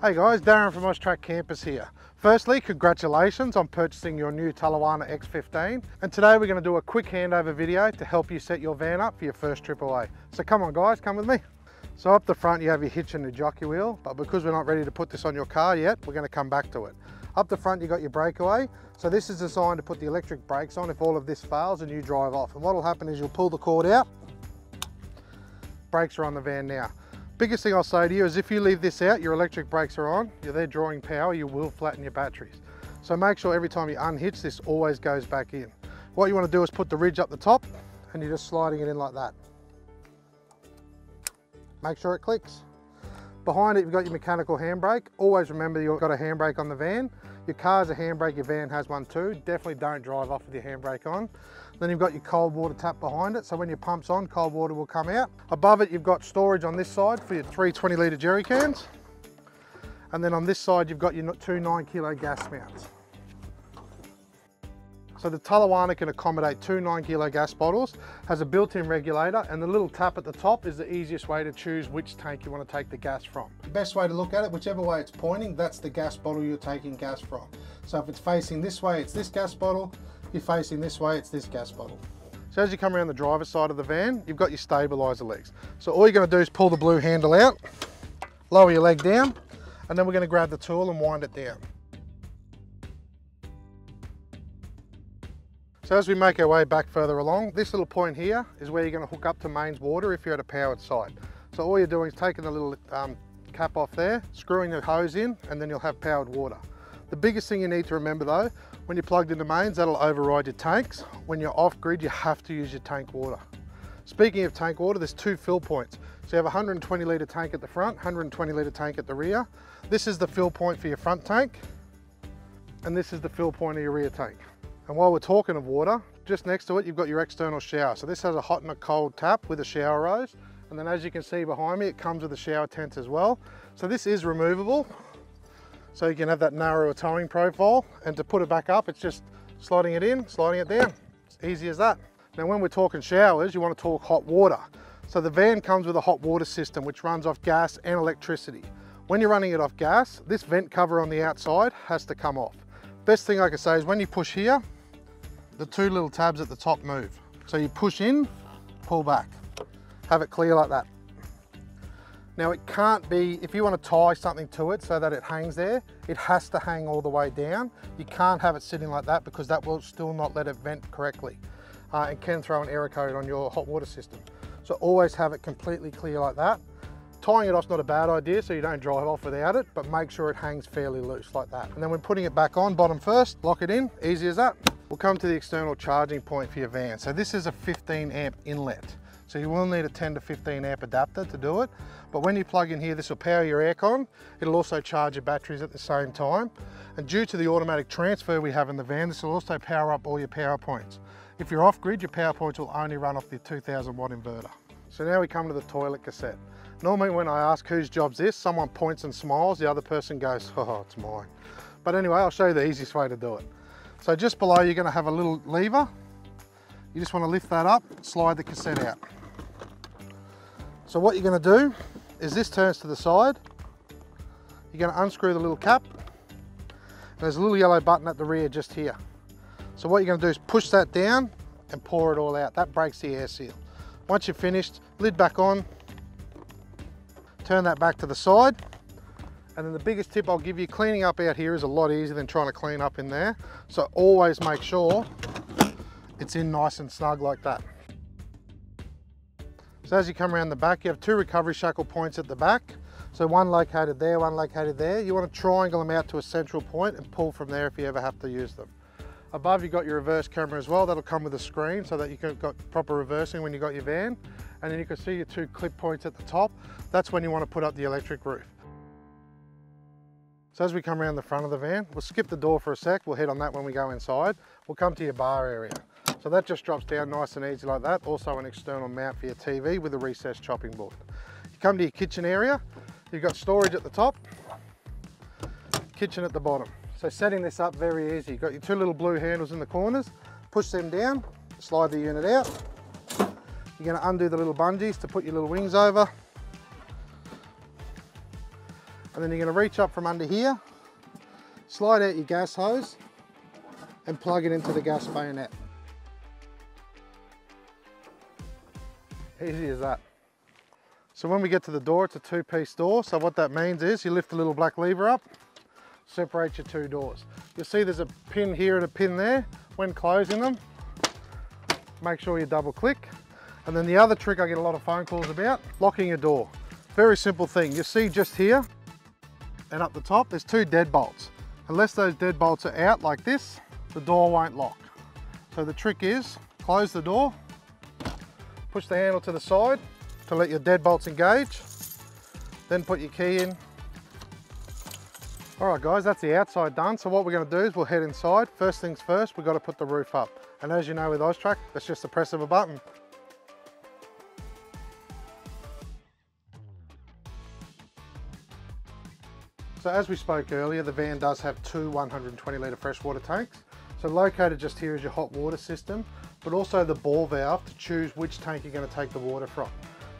Hey guys, Darren from Austrack Campers here. Firstly, congratulations on purchasing your new Talawana X15. And today we're gonna do a quick handover video to help you set your van up for your first trip away. So come on guys, come with me. So up the front you have your hitch and your jockey wheel, but because we're not ready to put this on your car yet, we're gonna come back to it. Up the front you got your breakaway. So this is designed to put the electric brakes on if all of this fails and you drive off. And what will happen is you'll pull the cord out, brakes are on the van now. Biggest thing I'll say to you is if you leave this out, your electric brakes are on, you're there drawing power, you will flatten your batteries. So make sure every time you unhitch, this always goes back in. What you want to do is put the ridge up the top and you're just sliding it in like that. Make sure it clicks. Behind it, you've got your mechanical handbrake. Always remember you've got a handbrake on the van. Your car's a handbrake, your van has one too. Definitely don't drive off with your handbrake on. Then you've got your cold water tap behind it. So when your pump's on, cold water will come out. Above it, you've got storage on this side for your three 20 litre jerry cans. And then on this side, you've got your two nine kilo gas mounts. So the Talawana can accommodate two 9 kilo gas bottles, has a built-in regulator and the little tap at the top is the easiest way to choose which tank you want to take the gas from. The best way to look at it, whichever way it's pointing, that's the gas bottle you're taking gas from. So if it's facing this way, it's this gas bottle. If you're facing this way, it's this gas bottle. So as you come around the driver's side of the van, you've got your stabilizer legs. So all you're gonna do is pull the blue handle out, lower your leg down, and then we're gonna grab the tool and wind it down. So as we make our way back further along, this little point here is where you're going to hook up to mains water if you're at a powered site. So all you're doing is taking the little um, cap off there, screwing the hose in, and then you'll have powered water. The biggest thing you need to remember though, when you're plugged into mains, that'll override your tanks. When you're off grid, you have to use your tank water. Speaking of tank water, there's two fill points. So you have a 120 litre tank at the front, 120 litre tank at the rear. This is the fill point for your front tank, and this is the fill point of your rear tank. And while we're talking of water, just next to it, you've got your external shower. So this has a hot and a cold tap with a shower rose. And then as you can see behind me, it comes with a shower tent as well. So this is removable. So you can have that narrower towing profile. And to put it back up, it's just sliding it in, sliding it down. It's easy as that. Now when we're talking showers, you want to talk hot water. So the van comes with a hot water system, which runs off gas and electricity. When you're running it off gas, this vent cover on the outside has to come off. Best thing I can say is when you push here, the two little tabs at the top move. So you push in, pull back. Have it clear like that. Now it can't be, if you want to tie something to it so that it hangs there, it has to hang all the way down. You can't have it sitting like that because that will still not let it vent correctly uh, and can throw an error code on your hot water system. So always have it completely clear like that. Tying it off's not a bad idea so you don't drive off without it, but make sure it hangs fairly loose like that. And then when putting it back on, bottom first, lock it in, easy as that. We'll come to the external charging point for your van. So this is a 15 amp inlet. So you will need a 10 to 15 amp adapter to do it. But when you plug in here, this will power your aircon. It'll also charge your batteries at the same time. And due to the automatic transfer we have in the van, this will also power up all your power points. If you're off grid, your power points will only run off the 2000 watt inverter. So now we come to the toilet cassette. Normally when I ask whose job's this, someone points and smiles, the other person goes, oh, it's mine. But anyway, I'll show you the easiest way to do it. So just below you're going to have a little lever. You just want to lift that up, slide the cassette out. So what you're going to do is this turns to the side. You're going to unscrew the little cap. There's a little yellow button at the rear just here. So what you're going to do is push that down and pour it all out. That breaks the air seal. Once you're finished, lid back on, turn that back to the side, and then the biggest tip I'll give you, cleaning up out here is a lot easier than trying to clean up in there. So always make sure it's in nice and snug like that. So as you come around the back, you have two recovery shackle points at the back. So one located there, one located there. You want to triangle them out to a central point and pull from there if you ever have to use them. Above you've got your reverse camera as well. That'll come with a screen so that you can got proper reversing when you got your van. And then you can see your two clip points at the top. That's when you want to put up the electric roof. So as we come around the front of the van, we'll skip the door for a sec. We'll head on that when we go inside. We'll come to your bar area. So that just drops down nice and easy like that. Also an external mount for your TV with a recessed chopping board. You come to your kitchen area. You've got storage at the top, kitchen at the bottom. So setting this up very easy. You've got your two little blue handles in the corners. Push them down, slide the unit out. You're gonna undo the little bungees to put your little wings over And then you're gonna reach up from under here, slide out your gas hose, and plug it into the gas bayonet. Easy as that. So when we get to the door, it's a two-piece door. So what that means is you lift the little black lever up, separate your two doors. You'll see there's a pin here and a pin there. When closing them, make sure you double click. And then the other trick I get a lot of phone calls about, locking your door. Very simple thing. You see just here and up the top, there's two deadbolts. Unless those deadbolts are out like this, the door won't lock. So the trick is, close the door, push the handle to the side to let your deadbolts engage, then put your key in. All right guys, that's the outside done. So what we're gonna do is we'll head inside. First things first, we've got to put the roof up. And as you know with Austrack, that's just the press of a button. So as we spoke earlier, the van does have two 120 litre freshwater tanks. So located just here is your hot water system, but also the ball valve to choose which tank you're going to take the water from.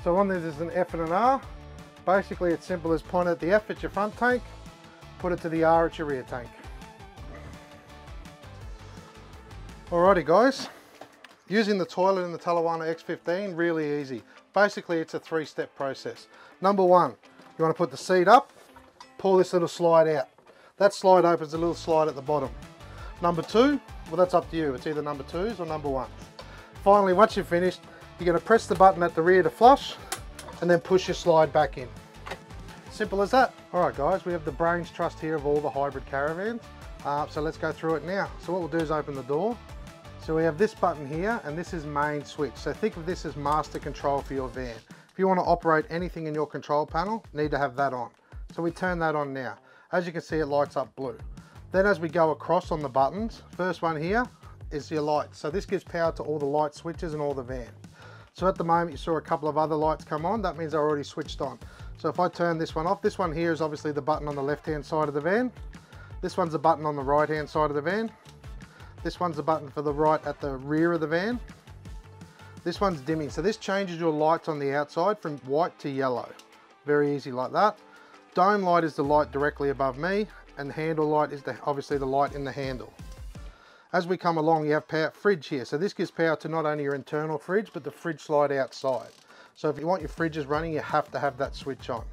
So on there, there's an F and an R. Basically, it's simple as point at the F at your front tank, put it to the R at your rear tank. Alrighty guys, using the toilet in the Talawana X15, really easy. Basically, it's a three-step process. Number one, you want to put the seat up, pull this little slide out. That slide opens a little slide at the bottom. Number two, well that's up to you. It's either number twos or number one. Finally, once you've finished, you're going to press the button at the rear to flush and then push your slide back in. Simple as that. All right guys, we have the brains trust here of all the hybrid caravans. Uh, so let's go through it now. So what we'll do is open the door. So we have this button here and this is main switch. So think of this as master control for your van. If you want to operate anything in your control panel, need to have that on. So we turn that on now. As you can see, it lights up blue. Then as we go across on the buttons, first one here is your light. So this gives power to all the light switches and all the van. So at the moment you saw a couple of other lights come on, that means they're already switched on. So if I turn this one off, this one here is obviously the button on the left hand side of the van. This one's the button on the right hand side of the van. This one's the button for the right at the rear of the van. This one's dimming, so this changes your lights on the outside from white to yellow. Very easy like that. Dome light is the light directly above me, and the handle light is the, obviously the light in the handle. As we come along, you have power fridge here. So this gives power to not only your internal fridge, but the fridge slide outside. So if you want your fridges running, you have to have that switch on.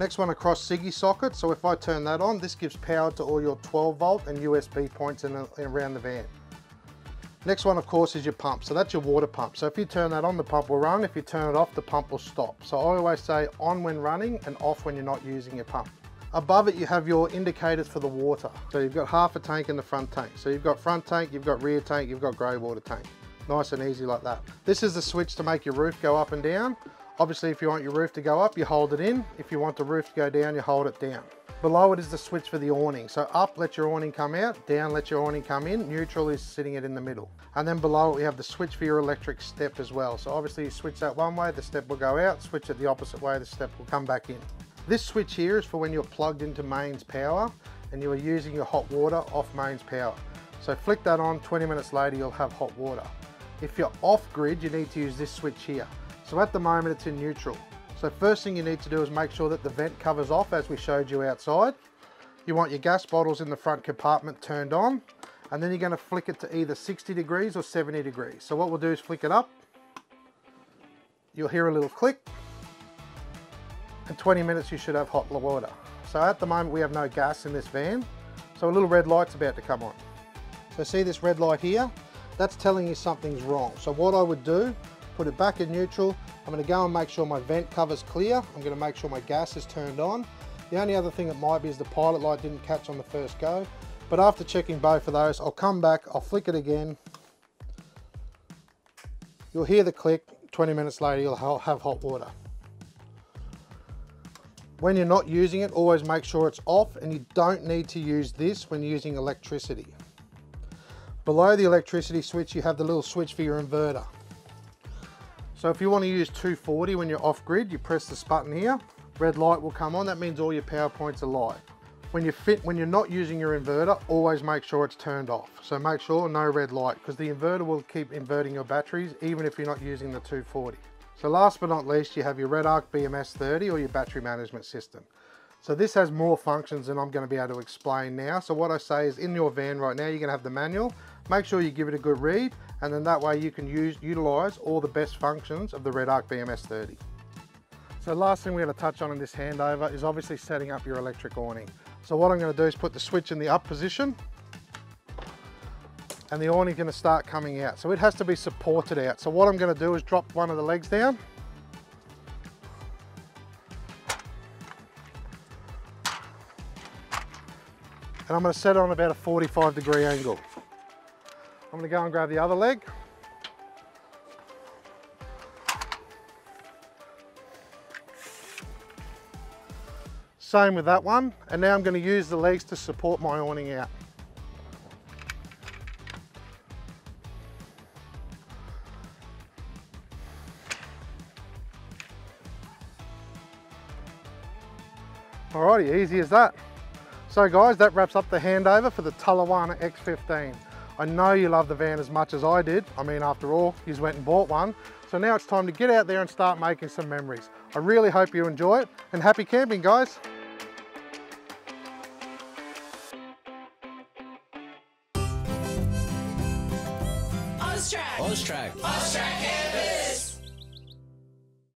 Next one across ciggy socket. So if I turn that on, this gives power to all your 12 volt and USB points in, in around the van. Next one, of course, is your pump. So that's your water pump. So if you turn that on, the pump will run. If you turn it off, the pump will stop. So I always say on when running and off when you're not using your pump. Above it, you have your indicators for the water. So you've got half a tank in the front tank. So you've got front tank, you've got rear tank, you've got grey water tank. Nice and easy like that. This is the switch to make your roof go up and down. Obviously, if you want your roof to go up, you hold it in. If you want the roof to go down, you hold it down. Below it is the switch for the awning. So up, let your awning come out. Down, let your awning come in. Neutral is sitting it in the middle. And then below it, we have the switch for your electric step as well. So obviously you switch that one way, the step will go out. Switch it the opposite way, the step will come back in. This switch here is for when you're plugged into mains power and you are using your hot water off mains power. So flick that on, 20 minutes later you'll have hot water. If you're off grid, you need to use this switch here. So at the moment it's in neutral. So first thing you need to do is make sure that the vent covers off as we showed you outside. You want your gas bottles in the front compartment turned on and then you're going to flick it to either 60 degrees or 70 degrees. So what we'll do is flick it up. You'll hear a little click. In 20 minutes you should have hot water. So at the moment we have no gas in this van. So a little red light's about to come on. So see this red light here? That's telling you something's wrong. So what I would do put it back in neutral. I'm going to go and make sure my vent cover's clear. I'm going to make sure my gas is turned on. The only other thing it might be is the pilot light didn't catch on the first go. But after checking both of those, I'll come back, I'll flick it again. You'll hear the click, 20 minutes later you'll have hot water. When you're not using it, always make sure it's off and you don't need to use this when using electricity. Below the electricity switch, you have the little switch for your inverter. So if you want to use 240 when you're off grid, you press this button here, red light will come on. That means all your power points are light. When you fit, when you're not using your inverter, always make sure it's turned off. So make sure no red light because the inverter will keep inverting your batteries even if you're not using the 240. So last but not least, you have your REDARC BMS 30 or your battery management system. So this has more functions than I'm going to be able to explain now. So what I say is in your van right now, you're going to have the manual. Make sure you give it a good read and then that way you can use utilize all the best functions of the Redarc BMS 30. So last thing we're going to touch on in this handover is obviously setting up your electric awning. So what I'm going to do is put the switch in the up position and the awning's going to start coming out. So it has to be supported out. So what I'm going to do is drop one of the legs down and I'm going to set it on about a 45 degree angle. I'm to go and grab the other leg. Same with that one. And now I'm going to use the legs to support my awning out. Alrighty, easy as that. So guys, that wraps up the handover for the Talawana X15. I know you love the van as much as I did. I mean, after all, you went and bought one. So now it's time to get out there and start making some memories. I really hope you enjoy it and happy camping, guys.